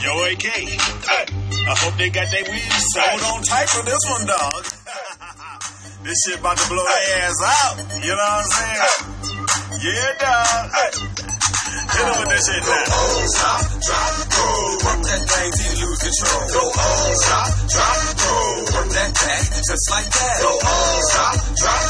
Yo, AK. I hope they got their weed Hold on tight for this one, dog. this shit about to blow their ass out. You know what I'm saying? Yeah, dog. Hit him with this shit now. Go on, stop, drop, go. Work that thing till you lose control. Go on, stop, drop, go. Work that back just like that. Go on, stop, drop,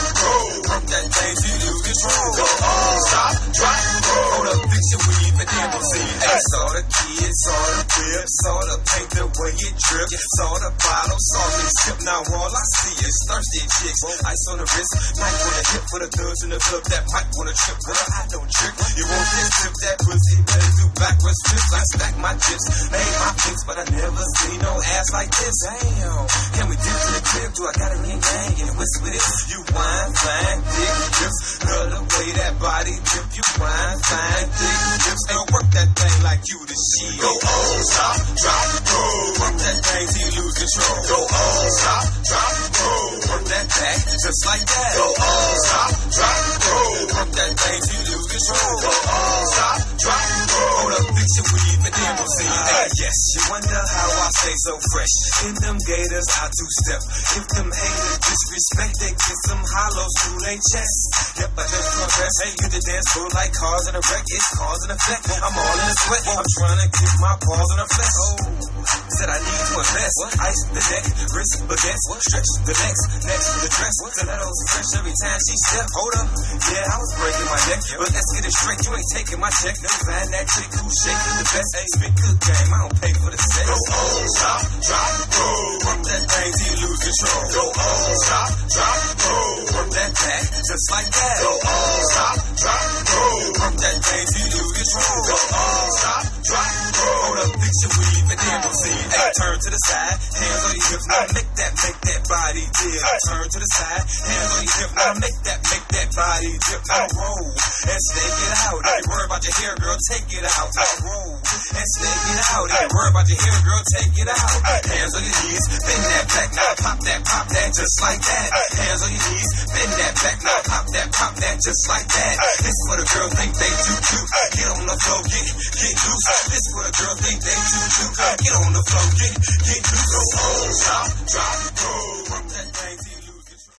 Your weave and see. Hey, saw the kids, saw the whip, saw the paint, the way it drip. Saw the bottle, saw the sip. Now all I see is thirsty chicks. Ice on the wrist, knife on the hip for the thugs in the club that might wanna trip. Girl, I don't trick. You want this tip that pussy, better do backwards flips. I stack my chips, made my picks, but I never seen no ass like this. Damn, can we dip to the crib? Do I got a yin yang and whisper this? You wine, fine, dick lips. Girl, the way that body drip, you wine, fine, dick like you the shit. Go on, stop, drop, go. Work that thing till you lose control. Go on, stop, drop, go. Work that back just like that. Go on, stop, drop, go. Work that thing till you lose control. Go on, stop, drop, go. Hold up, fix weave and then we'll see. Yes, you wonder stay so fresh. In them gators, I two step. If them haters disrespect, they get some hollows through their chest. Yep, I just progress. Hey, hit the dance floor like cars in a wreck. It's cause and effect. I'm all in a sweat. I'm trying to keep my paws on the flesh. Oh, said I to. Ice the deck, wrist baguettes, stretch the next, next the dress. Stilettos fresh every time she step. Hold up, yeah, I was breaking my neck, but let's get it straight. You ain't taking my check. No find that chick who's shaking the best. Hey, spit good game. I don't pay for the sex. Go on, stop, drop, go. Work that thing till you lose control. Go on, stop, just like that. Go on, stop, drop, go. Work that till you lose control. Go on, stop, drop, go. Hold up, fix your weave and then we'll see. Hey, turn to the side, hands on your hips. Now make that, make that body dip. Turn to the side, hands on your hip. Now make that, make that body dip. Now roll and stake it out. You worry about your hair, girl, take it out. Now roll and stake it out. You worry about your hair, girl, take it out. Hands on your knees, bend that back. Now pop that, pop that, just like that. Hands on your knees, bend that back. Now pop that, pop that, just like that. This for the girls think they too cute. Get on the floor, get, get loose. This for the girls think they too. Get on the floor, get, get loose. Go on, stop, drop, go.